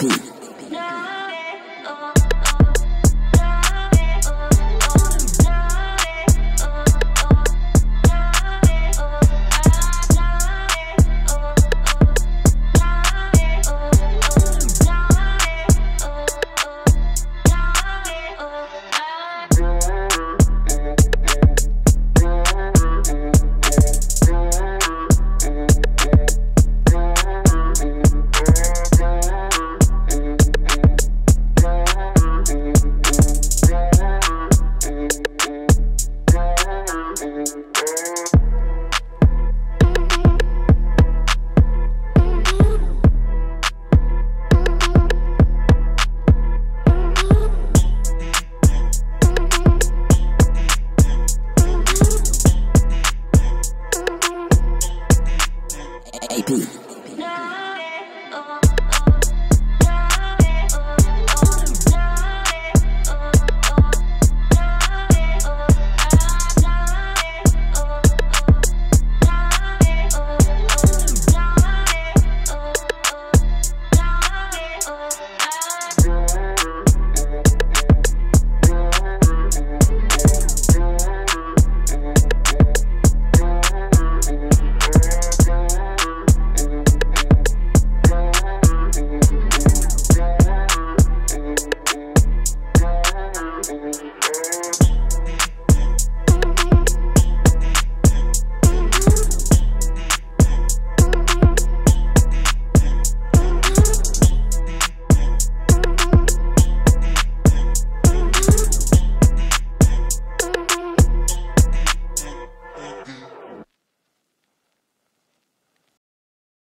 AP. AP.